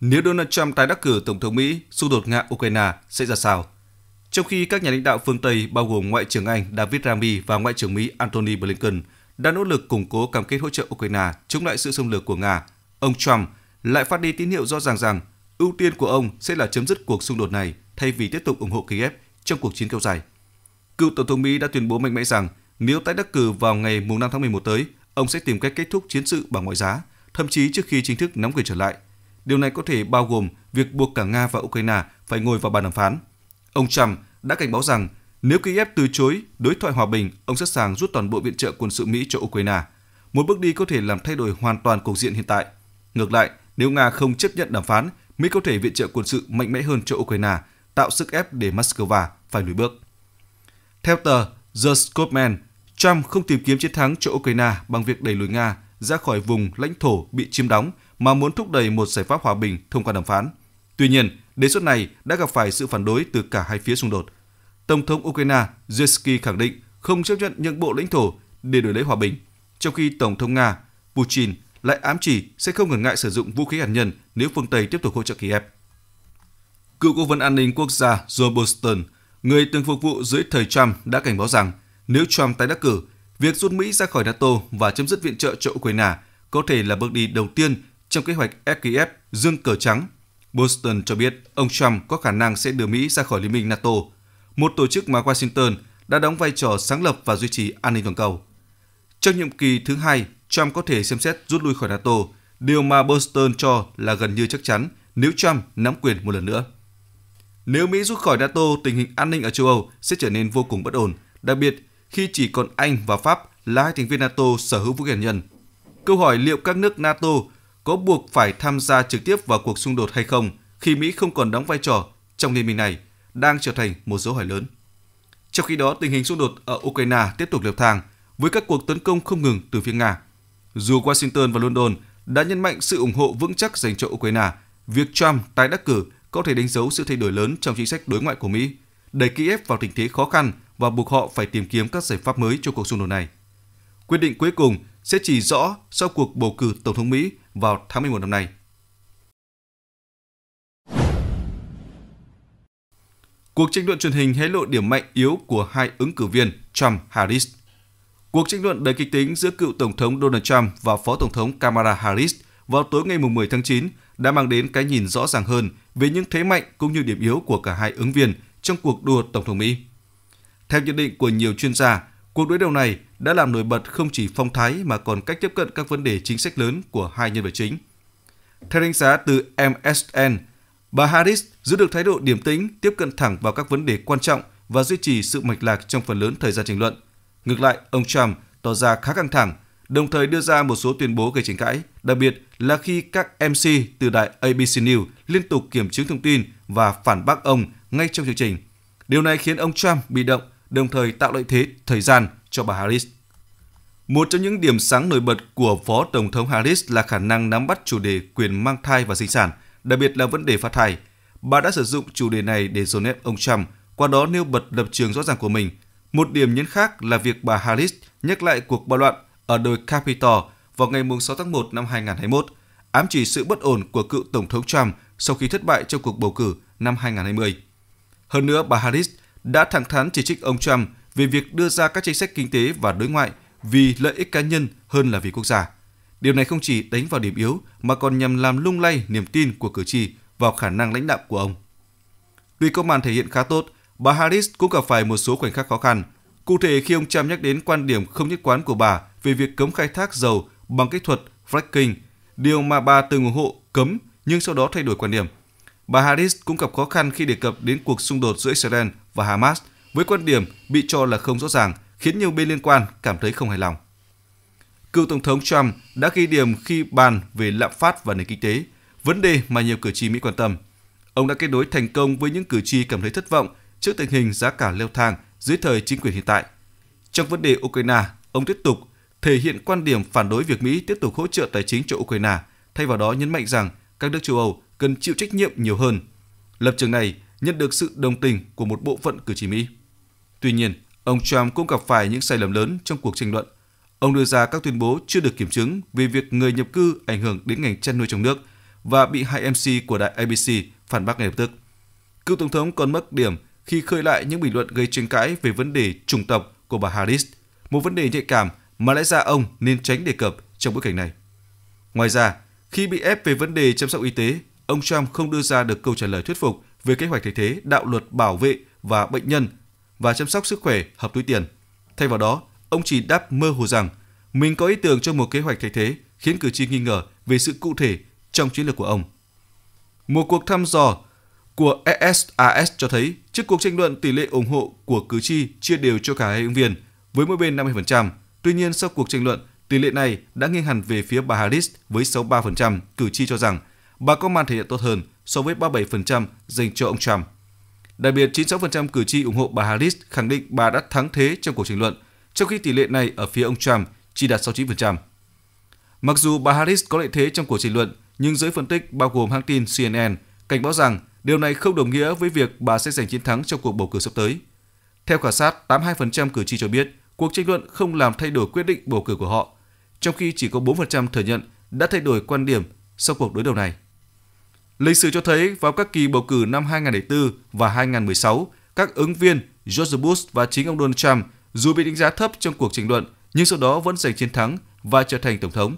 nếu Donald Trump tái đắc cử Tổng thống Mỹ, xung đột Nga-Ukraine sẽ ra sao? Trong khi các nhà lãnh đạo phương Tây bao gồm Ngoại trưởng Anh David Rami và Ngoại trưởng Mỹ Antony Blinken đã nỗ lực củng cố cam kết hỗ trợ Ukraine chống lại sự xâm lược của Nga, ông Trump lại phát đi tín hiệu rõ ràng rằng ưu tiên của ông sẽ là chấm dứt cuộc xung đột này thay vì tiếp tục ủng hộ Kiev trong cuộc chiến kéo dài. Cựu Tổng thống Mỹ đã tuyên bố mạnh mẽ rằng nếu tái đắc cử vào ngày 5 tháng 11 tới, ông sẽ tìm cách kết thúc chiến sự bằng mọi giá, thậm chí trước khi chính thức nắm quyền trở lại. Điều này có thể bao gồm việc buộc cả Nga và Ukraine phải ngồi vào bàn đàm phán. Ông Trump đã cảnh báo rằng nếu Kiev từ chối đối thoại hòa bình, ông sẵn sàng rút toàn bộ viện trợ quân sự Mỹ cho Ukraine. Một bước đi có thể làm thay đổi hoàn toàn cục diện hiện tại. Ngược lại, nếu Nga không chấp nhận đàm phán, Mỹ có thể viện trợ quân sự mạnh mẽ hơn cho Ukraine, tạo sức ép để Moscow phải lùi bước. Theo tờ The Scotsman, Trump không tìm kiếm chiến thắng cho Ukraine bằng việc đẩy lùi Nga ra khỏi vùng lãnh thổ bị chiếm đóng mà muốn thúc đẩy một giải pháp hòa bình thông qua đàm phán. Tuy nhiên, đề xuất này đã gặp phải sự phản đối từ cả hai phía xung đột. Tổng thống Ukraine Zelensky khẳng định không chấp nhận những bộ lãnh thổ để đổi lấy hòa bình, trong khi Tổng thống Nga Putin lại ám chỉ sẽ không ngần ngại sử dụng vũ khí hạt nhân nếu phương Tây tiếp tục hỗ trợ Kiev. Cựu cố vấn an ninh quốc gia Joe Bolton, người từng phục vụ dưới thời Trump đã cảnh báo rằng nếu Trump tái đắc cử, việc rút Mỹ ra khỏi NATO và chấm dứt viện trợ cho Ukraine có thể là bước đi đầu tiên trong kế hoạch FKF dương cờ trắng. Boston cho biết ông Trump có khả năng sẽ đưa Mỹ ra khỏi Liên minh NATO, một tổ chức mà Washington đã đóng vai trò sáng lập và duy trì an ninh toàn cầu. Trong nhiệm kỳ thứ hai, Trump có thể xem xét rút lui khỏi NATO, điều mà Boston cho là gần như chắc chắn nếu Trump nắm quyền một lần nữa. Nếu Mỹ rút khỏi NATO, tình hình an ninh ở châu Âu sẽ trở nên vô cùng bất ổn, đặc biệt khi chỉ còn Anh và Pháp là hai thành viên NATO sở hữu vũ khí hạt nhân. Câu hỏi liệu các nước NATO có buộc phải tham gia trực tiếp vào cuộc xung đột hay không khi Mỹ không còn đóng vai trò trong liên minh này đang trở thành một dấu hỏi lớn. Trong khi đó, tình hình xung đột ở Ukraine tiếp tục leo thang với các cuộc tấn công không ngừng từ phía Nga. Dù Washington và London đã nhấn mạnh sự ủng hộ vững chắc dành cho Ukraine, việc Trump tái đắc cử có thể đánh dấu sự thay đổi lớn trong chính sách đối ngoại của Mỹ, đẩy Kiev vào tình thế khó khăn và buộc họ phải tìm kiếm các giải pháp mới cho cuộc xung đột này. Quyết định cuối cùng sẽ chỉ rõ sau cuộc bầu cử Tổng thống Mỹ vào tháng 11 năm nay. Cuộc tranh luận truyền hình hé lộ điểm mạnh yếu của hai ứng cử viên Trump-Harris. Cuộc tranh luận đầy kịch tính giữa cựu Tổng thống Donald Trump và Phó Tổng thống Kamala Harris vào tối ngày 10 tháng 9 đã mang đến cái nhìn rõ ràng hơn về những thế mạnh cũng như điểm yếu của cả hai ứng viên trong cuộc đua Tổng thống Mỹ. Theo nhận định của nhiều chuyên gia, cuộc đối đầu này đã làm nổi bật không chỉ phong thái mà còn cách tiếp cận các vấn đề chính sách lớn của hai nhân vật chính. Theo đánh giá từ MSN, bà Harris giữ được thái độ điềm tĩnh, tiếp cận thẳng vào các vấn đề quan trọng và duy trì sự mạch lạc trong phần lớn thời gian tranh luận. Ngược lại, ông Trump tỏ ra khá căng thẳng, đồng thời đưa ra một số tuyên bố gây tranh cãi, đặc biệt là khi các MC từ đài ABC News liên tục kiểm chứng thông tin và phản bác ông ngay trong chương trình. Điều này khiến ông Trump bị động, đồng thời tạo lợi thế thời gian cho bà Harris. Một trong những điểm sáng nổi bật của Phó Tổng thống Harris là khả năng nắm bắt chủ đề quyền mang thai và sinh sản, đặc biệt là vấn đề phá thai. Bà đã sử dụng chủ đề này để dồn ép ông Trump, qua đó nêu bật lập trường rõ ràng của mình. Một điểm nhấn khác là việc bà Harris nhắc lại cuộc bạo loạn ở đồi Capitol vào ngày 6 tháng 1 năm 2021, ám chỉ sự bất ổn của cựu Tổng thống Trump sau khi thất bại trong cuộc bầu cử năm 2020. Hơn nữa, bà Harris đã thẳng thắn chỉ trích ông Trump về việc đưa ra các chính sách kinh tế và đối ngoại vì lợi ích cá nhân hơn là vì quốc gia. Điều này không chỉ đánh vào điểm yếu mà còn nhằm làm lung lay niềm tin của cử tri vào khả năng lãnh đạo của ông. Tuy công màn thể hiện khá tốt, bà Harris cũng gặp phải một số khoảnh khắc khó khăn. Cụ thể khi ông Trump nhắc đến quan điểm không nhất quán của bà về việc cấm khai thác dầu bằng kỹ thuật fracking, điều mà bà từng ủng hộ cấm nhưng sau đó thay đổi quan điểm. Bà Harris cũng gặp khó khăn khi đề cập đến cuộc xung đột giữa Israel và Hamas với quan điểm bị cho là không rõ ràng, khiến nhiều bên liên quan cảm thấy không hài lòng. Cựu Tổng thống Trump đã ghi điểm khi bàn về lạm phát và nền kinh tế, vấn đề mà nhiều cử tri Mỹ quan tâm. Ông đã kết nối thành công với những cử tri cảm thấy thất vọng trước tình hình giá cả leo thang dưới thời chính quyền hiện tại. Trong vấn đề Ukraine, ông tiếp tục thể hiện quan điểm phản đối việc Mỹ tiếp tục hỗ trợ tài chính cho Ukraine, thay vào đó nhấn mạnh rằng các nước châu Âu cần chịu trách nhiệm nhiều hơn. Lập trường này nhận được sự đồng tình của một bộ phận cử tri Mỹ. Tuy nhiên, ông Trump cũng gặp phải những sai lầm lớn trong cuộc tranh luận. Ông đưa ra các tuyên bố chưa được kiểm chứng về việc người nhập cư ảnh hưởng đến ngành chăn nuôi trong nước và bị hai MC của đài ABC phản bác ngay lập tức. Cựu Tổng thống còn mất điểm khi khơi lại những bình luận gây tranh cãi về vấn đề chủng tộc của bà Harris, một vấn đề nhạy cảm mà lẽ ra ông nên tránh đề cập trong bối cảnh này. Ngoài ra, khi bị ép về vấn đề chăm sóc y tế, ông Trump không đưa ra được câu trả lời thuyết phục về kế hoạch thay thế đạo luật bảo vệ và bệnh nhân và chăm sóc sức khỏe hợp túi tiền. Thay vào đó, ông chỉ đáp mơ hồ rằng mình có ý tưởng cho một kế hoạch thay thế khiến cử tri nghi ngờ về sự cụ thể trong chiến lược của ông. Một cuộc thăm dò của SSAS cho thấy trước cuộc tranh luận tỷ lệ ủng hộ của cử tri chia đều cho cả hai ứng viên với mỗi bên 50%. Tuy nhiên sau cuộc tranh luận, tỷ lệ này đã nghiêng hẳn về phía bà Harris với 63% cử tri cho rằng bà có màn thể hiện tốt hơn so với 37% dành cho ông Trump. Đặc biệt, 96% cử tri ủng hộ bà Harris khẳng định bà đã thắng thế trong cuộc tranh luận, trong khi tỷ lệ này ở phía ông Trump chỉ đạt 69%. Mặc dù bà Harris có lợi thế trong cuộc tranh luận, nhưng giới phân tích bao gồm hãng tin CNN cảnh báo rằng điều này không đồng nghĩa với việc bà sẽ giành chiến thắng trong cuộc bầu cử sắp tới. Theo khảo sát, 82% cử tri cho biết cuộc tranh luận không làm thay đổi quyết định bầu cử của họ, trong khi chỉ có 4% thừa nhận đã thay đổi quan điểm sau cuộc đối đầu này. Lịch sử cho thấy vào các kỳ bầu cử năm 2004 và 2016, các ứng viên George Bush và chính ông Donald Trump dù bị đánh giá thấp trong cuộc tranh luận nhưng sau đó vẫn giành chiến thắng và trở thành tổng thống.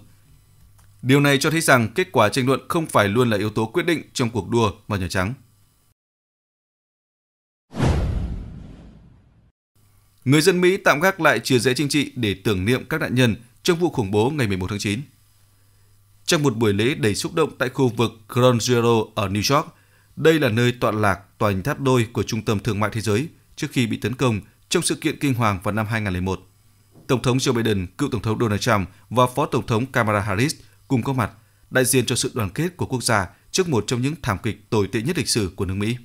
Điều này cho thấy rằng kết quả tranh luận không phải luôn là yếu tố quyết định trong cuộc đua vào Nhà Trắng. Người dân Mỹ tạm gác lại chia rẽ chính trị để tưởng niệm các nạn nhân trong vụ khủng bố ngày 11 tháng 9. Trong một buổi lễ đầy xúc động tại khu vực Ground Zero ở New York, đây là nơi tọa lạc tòa tháp đôi của Trung tâm Thương mại Thế giới trước khi bị tấn công trong sự kiện kinh hoàng vào năm 2001. Tổng thống Joe Biden, cựu Tổng thống Donald Trump và Phó Tổng thống Kamala Harris cùng có mặt, đại diện cho sự đoàn kết của quốc gia trước một trong những thảm kịch tồi tệ nhất lịch sử của nước Mỹ.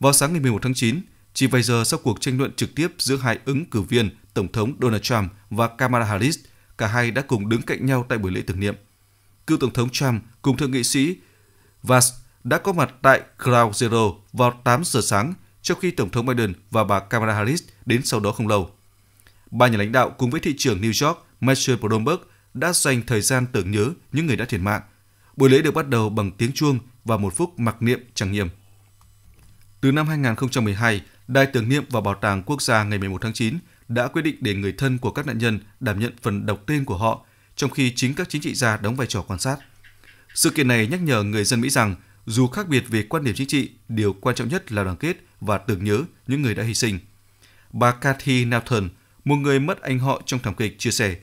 Vào sáng ngày 11 tháng 9, chỉ vài giờ sau cuộc tranh luận trực tiếp giữa hai ứng cử viên Tổng thống Donald Trump và Kamala Harris, cả hai đã cùng đứng cạnh nhau tại buổi lễ tưởng niệm. Cựu Tổng thống Trump cùng thượng nghị sĩ Vance đã có mặt tại Ground Zero vào 8 giờ sáng, trong khi Tổng thống Biden và bà Kamala Harris đến sau đó không lâu. Ba nhà lãnh đạo cùng với thị trưởng New York Michael Bloomberg đã dành thời gian tưởng nhớ những người đã thiệt mạng. Buổi lễ được bắt đầu bằng tiếng chuông và một phút mặc niệm trang nghiêm. Từ năm 2012, Đài tưởng niệm và Bảo tàng Quốc gia ngày 11 tháng 9 đã quyết định để người thân của các nạn nhân đảm nhận phần đọc tên của họ, trong khi chính các chính trị gia đóng vai trò quan sát. Sự kiện này nhắc nhở người dân Mỹ rằng dù khác biệt về quan điểm chính trị, điều quan trọng nhất là đoàn kết và tưởng nhớ những người đã hy sinh. Bà Kathy Nathan, một người mất anh họ trong thảm kịch, chia sẻ,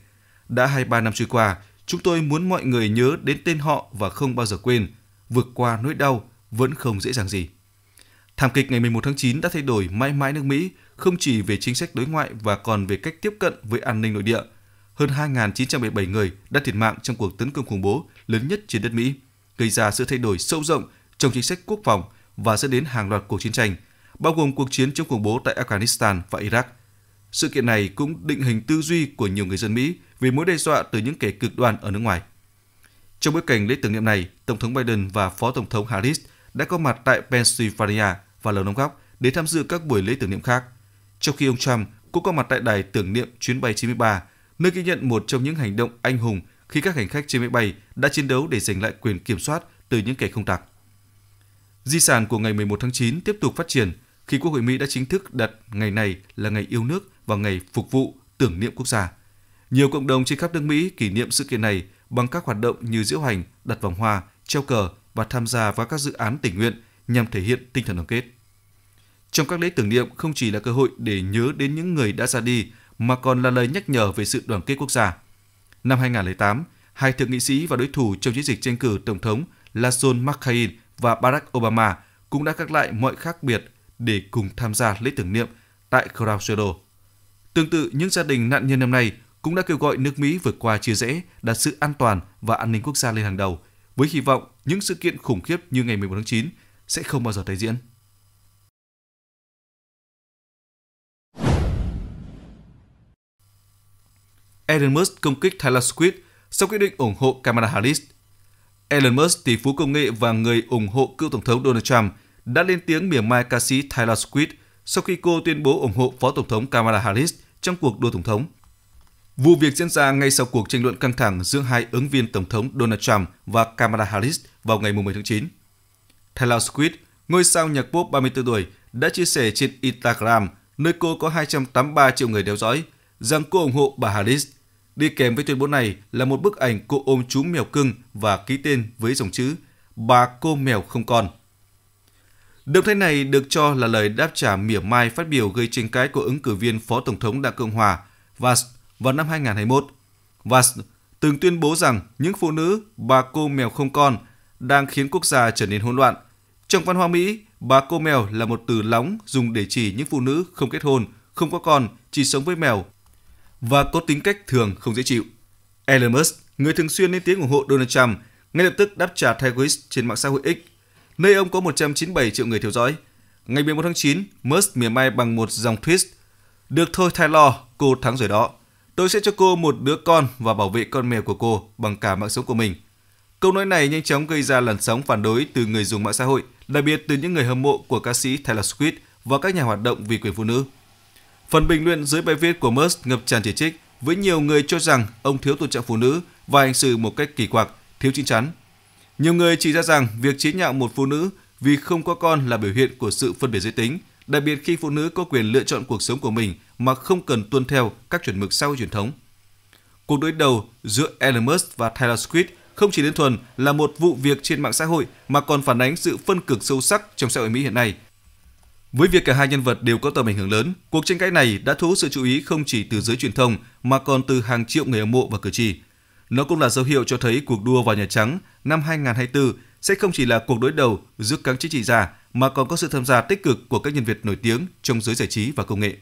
đã 23 năm trôi qua, chúng tôi muốn mọi người nhớ đến tên họ và không bao giờ quên, vượt qua nỗi đau vẫn không dễ dàng gì. Thảm kịch ngày 11 tháng 9 đã thay đổi mãi mãi nước Mỹ, không chỉ về chính sách đối ngoại và còn về cách tiếp cận với an ninh nội địa. Hơn 2.977 người đã thiệt mạng trong cuộc tấn công khủng bố lớn nhất trên đất Mỹ, gây ra sự thay đổi sâu rộng trong chính sách quốc phòng và dẫn đến hàng loạt cuộc chiến tranh, bao gồm cuộc chiến chống khủng bố tại Afghanistan và Iraq. Sự kiện này cũng định hình tư duy của nhiều người dân Mỹ về mối đe dọa từ những kẻ cực đoan ở nước ngoài. Trong bối cảnh lễ tưởng niệm này, Tổng thống Biden và Phó Tổng thống Harris đã có mặt tại Pennsylvania và Lầu Năm Góc để tham dự các buổi lễ tưởng niệm khác. Trong khi ông Trump cũng có mặt tại đài tưởng niệm chuyến bay 93, nơi ghi nhận một trong những hành động anh hùng khi các hành khách trên máy bay đã chiến đấu để giành lại quyền kiểm soát từ những kẻ không tặc. Di sản của ngày 11 tháng 9 tiếp tục phát triển khi Quốc hội Mỹ đã chính thức đặt ngày này là ngày yêu nước và ngày phục vụ tưởng niệm quốc gia. Nhiều cộng đồng trên khắp nước Mỹ kỷ niệm sự kiện này bằng các hoạt động như diễu hành, đặt vòng hoa, treo cờ và tham gia vào các dự án tình nguyện nhằm thể hiện tinh thần đoàn kết. Trong các lễ tưởng niệm không chỉ là cơ hội để nhớ đến những người đã ra đi mà còn là lời nhắc nhở về sự đoàn kết quốc gia. Năm 2008, hai thượng nghị sĩ và đối thủ trong chiến dịch tranh cử tổng thống là John McCain và Barack Obama cũng đã gác lại mọi khác biệt để cùng tham gia lễ tưởng niệm tại Colorado. Tương tự, những gia đình nạn nhân năm nay cũng đã kêu gọi nước Mỹ vượt qua chia rẽ, đặt sự an toàn và an ninh quốc gia lên hàng đầu, với hy vọng những sự kiện khủng khiếp như ngày 11 tháng 9 sẽ không bao giờ tái diễn. Elon Musk công kích Taylor Swift sau quyết định ủng hộ Kamala Harris. Elon Musk, tỷ phú công nghệ và người ủng hộ cựu tổng thống Donald Trump, đã lên tiếng mỉa mai ca sĩ Taylor Swift sau khi cô tuyên bố ủng hộ Phó Tổng thống Kamala Harris trong cuộc đua Tổng thống. Vụ việc diễn ra ngay sau cuộc tranh luận căng thẳng giữa hai ứng viên Tổng thống Donald Trump và Kamala Harris vào ngày 10 tháng 9. Taylor Swift, ngôi sao nhạc pop 34 tuổi, đã chia sẻ trên Instagram, nơi cô có 283 triệu người theo dõi, rằng cô ủng hộ bà Harris. Đi kèm với tuyên bố này là một bức ảnh cô ôm chú mèo cưng và ký tên với dòng chữ Bà cô mèo không con. Động thái này được cho là lời đáp trả mỉa mai phát biểu gây tranh cãi của ứng cử viên Phó Tổng thống Đảng Cộng hòa Vance vào năm 2021. Vance từng tuyên bố rằng những phụ nữ bà cô mèo không con đang khiến quốc gia trở nên hỗn loạn. Trong văn hóa Mỹ, bà cô mèo là một từ lóng dùng để chỉ những phụ nữ không kết hôn, không có con, chỉ sống với mèo và có tính cách thường không dễ chịu. Elon Musk, người thường xuyên lên tiếng ủng hộ Donald Trump, ngay lập tức đáp trả Tiger trên mạng xã hội X, nơi ông có 197 triệu người theo dõi. Ngày 11 tháng 9, Musk mỉa mai bằng một dòng tweet. Được thôi Taylor, cô thắng rồi đó. Tôi sẽ cho cô một đứa con và bảo vệ con mèo của cô bằng cả mạng sống của mình. Câu nói này nhanh chóng gây ra làn sóng phản đối từ người dùng mạng xã hội, đặc biệt từ những người hâm mộ của ca sĩ Taylor Swift và các nhà hoạt động vì quyền phụ nữ. Phần bình luận dưới bài viết của Musk ngập tràn chỉ trích, với nhiều người cho rằng ông thiếu tôn trọng phụ nữ và hành xử một cách kỳ quặc, thiếu chín chắn. Nhiều người chỉ ra rằng việc chế nhạo một phụ nữ vì không có con là biểu hiện của sự phân biệt giới tính, đặc biệt khi phụ nữ có quyền lựa chọn cuộc sống của mình mà không cần tuân theo các chuẩn mực xã hội truyền thống. Cuộc đối đầu giữa Elon Musk và Taylor Swift không chỉ đơn thuần là một vụ việc trên mạng xã hội mà còn phản ánh sự phân cực sâu sắc trong xã hội Mỹ hiện nay. Với việc cả hai nhân vật đều có tầm ảnh hưởng lớn, cuộc tranh cãi này đã thu hút sự chú ý không chỉ từ giới truyền thông mà còn từ hàng triệu người hâm mộ và cử tri. Nó cũng là dấu hiệu cho thấy cuộc đua vào Nhà Trắng năm 2024 sẽ không chỉ là cuộc đối đầu giữa các chính trị gia mà còn có sự tham gia tích cực của các nhân vật nổi tiếng trong giới giải trí và công nghệ.